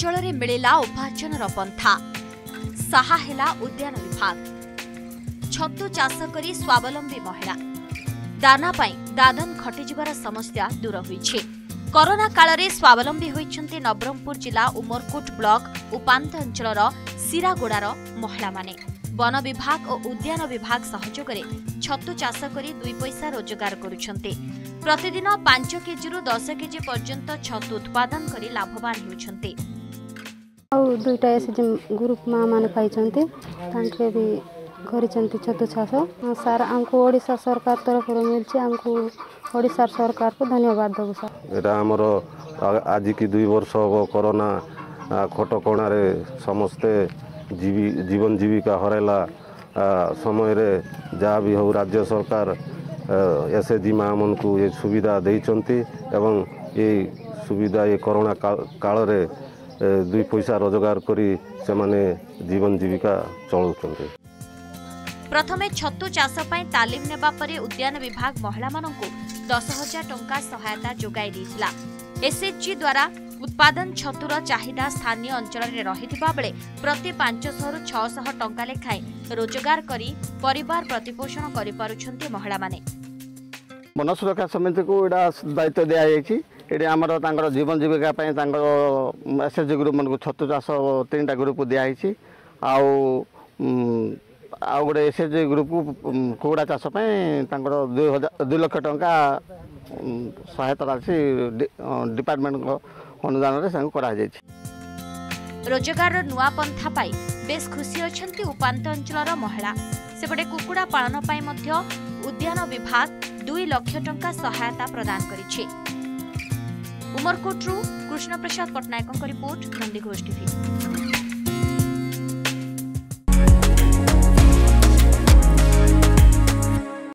ଅଞ୍ଚଳରେ ମିଳିଲା ଉପାର୍ଜନର ପନ୍ଥା। ସାହା ହେଲା ଉଦ୍ୟାନ ବିଭାଗ। ଛତୁ ଚାଷ କରି ସ୍ୱାବଲମ୍ବୀ ମହିଳା। ଦାନା ପାଇଁ ଦାଦନ ଖଟିଯିବାର ସମସ୍ୟା ଦୂର ହୋଇଛି। କରୋନା କାଳରେ ସ୍ୱାବଲମ୍ବୀ ହୋଇଛନ୍ତି ନବରଙ୍ଗପୁର ଜିଲ୍ଲା ଉମରକୋଟ ବ୍ଲକ ଉପାନ୍ତ ଅଞ୍ଚଳର ସିରାଗୋଡାର ମହିଳାମାନେ। ବନ ବିଭାଗ ଓ ଉଦ୍ୟାନ ବିଭାଗ ସହଯୋଗରେ ଛତୁ ଚାଷ କରି ଦୁଇ ପଇସା ରୋଜଗାର କରୁଛନ୍ତି। ପ୍ରତିଦିନ ପାଞ୍ଚ କେଜିରୁ ଦଶ କେଜି ପର୍ଯ୍ୟନ୍ତ ଛତୁ ଉତ୍ପାଦନ କରି ଲାଭବାନ ହେଉଛନ୍ତି। ଆଉ ଦୁଇଟା ଏସ୍ ଗ୍ରୁପ୍ ମା ମାନେ ପାଇଛନ୍ତି। ତାଙ୍କେ ବି କରିଛନ୍ତି ଛତୁ ଚାଷ ସାର୍ ଆମକୁ ଓଡ଼ିଶା ସରକାର ତରଫରୁ ମିଳିଛି। ଆମକୁ ଓଡ଼ିଶା ସରକାରକୁ ଧନ୍ୟବାଦ ଦେବୁ ସାର୍। ଏଇଟା ଆମର ଆଜିକି ଦୁଇ ବର୍ଷ ହେବ କରୋନା କଟକଣାରେ ସମସ୍ତେ ଜୀବି ଜୀବନ ଜୀବିକା ହରାଇଲା ସମୟରେ ଯାହା ବି ହେଉ ରାଜ୍ୟ ସରକାର ଏସ୍ ଏଚ୍ ଜି ମା'ମାନଙ୍କୁ ଏ ସୁବିଧା ଦେଇଛନ୍ତି ଏବଂ ଏଇ ସୁବିଧା ଏ କରୋନା କାଳରେ ଦୁଇ ପଇସା ରୋଜଗାର କରି ସେମାନେ ଜୀବନ ଜୀବିକା ଚଳାଉଛନ୍ତି। ପ୍ରଥମେ ଛତୁ ଚାଷ ପାଇଁ ତାଲିମ ନେବା ପରେ ଉଦ୍ୟାନ ବିଭାଗ ମହିଳାମାନଙ୍କୁ ଦଶ ହଜାର ଟଙ୍କା ସହାୟତା ଯୋଗାଇ ଦେଇଥିଲା। ଏସ୍ଏଚ୍ଜି ଦ୍ୱାରା ଉତ୍ପାଦନ ଛତୁର ଚାହିଦା ସ୍ଥାନୀୟ ଅଞ୍ଚଳରେ ରହିଥିବା ବେଳେ ପ୍ରତି ପାଞ୍ଚଶହରୁ ଛଅଶହ ଟଙ୍କା ଲେଖାଏଁ ରୋଜଗାର କରି ପରିବାର ପ୍ରତିପୋଷଣ କରିପାରୁଛନ୍ତି ମହିଳାମାନେ। ବନ ସୁରକ୍ଷା ସମିତିକୁ ଏଇଟା ଦାୟିତ୍ୱ ଦିଆଯାଇଛି। ଏଠି ଆମର ତାଙ୍କର ଜୀବନ ଜୀବିକା ପାଇଁ ତାଙ୍କର ଏସ୍ ଏଚ୍ ଜି ଗ୍ରୁପ୍ମାନଙ୍କୁ ଛତୁ ଚାଷ ତିନିଟା ଗ୍ରୁପ୍ ଦିଆହେଇଛି। ଆଉ ଆଉ ଗୋଟେ ଏସ୍ ଏଚ୍ ଜି ଗ୍ରୁପକୁ କୁକୁଡ଼ା ଚାଷ ପାଇଁ ତାଙ୍କର ଦୁଇ ହଜାର ଦୁଇ ଲକ୍ଷ ଟଙ୍କା ସହାୟତା ରାଶି ଡିପାର୍ଟମେଣ୍ଟଙ୍କ ଅନୁଦାନରେ ତାଙ୍କୁ କରାଯାଇଛି। ରୋଜଗାରର ନୂଆ ପନ୍ଥା ପାଇ ବେଶ୍ ଖୁସି ଅଛନ୍ତି ଉପାନ୍ତ ଅଞ୍ଚଳର ମହିଳା। ସେପଟେ କୁକୁଡ଼ା ପାଳନ ପାଇଁ ମଧ୍ୟ ଉଦ୍ୟାନ ବିଭାଗ ଦୁଇ ଲକ୍ଷ ଟଙ୍କା ସହାୟତା ପ୍ରଦାନ କରିଛି। ଉମରକୋଟରୁ କୃଷ୍ଣପ୍ରସାଦ ପଟ୍ଟନାୟକଙ୍କ ରିପୋର୍ଟ ନନ୍ଦିଘୋଷ ଟିଭି